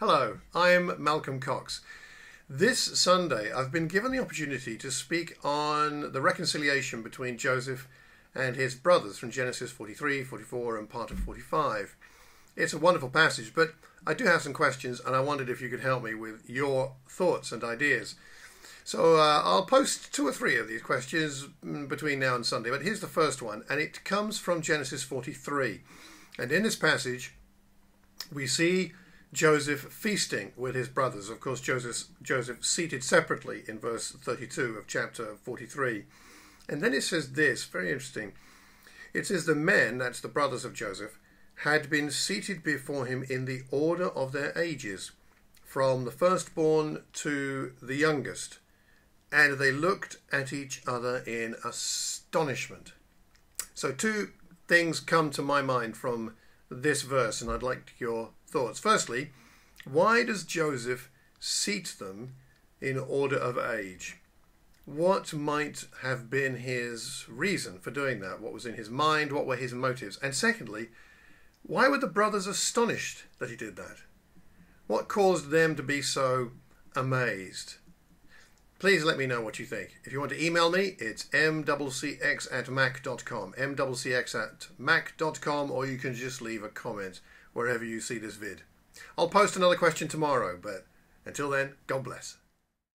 Hello, I'm Malcolm Cox. This Sunday, I've been given the opportunity to speak on the reconciliation between Joseph and his brothers from Genesis 43, 44, and part of 45. It's a wonderful passage, but I do have some questions, and I wondered if you could help me with your thoughts and ideas. So uh, I'll post two or three of these questions mm, between now and Sunday, but here's the first one, and it comes from Genesis 43. And in this passage, we see Joseph feasting with his brothers. Of course, Joseph, Joseph seated separately in verse 32 of chapter 43. And then it says this, very interesting. It says, The men, that's the brothers of Joseph, had been seated before him in the order of their ages, from the firstborn to the youngest. And they looked at each other in astonishment. So, two things come to my mind from this verse, and I'd like your thoughts. Firstly, why does Joseph seat them in order of age? What might have been his reason for doing that? What was in his mind? What were his motives? And secondly, why were the brothers astonished that he did that? What caused them to be so amazed? Please let me know what you think. If you want to email me, it's mccx at mac.com, mccx at mac.com, or you can just leave a comment wherever you see this vid. I'll post another question tomorrow, but until then, God bless.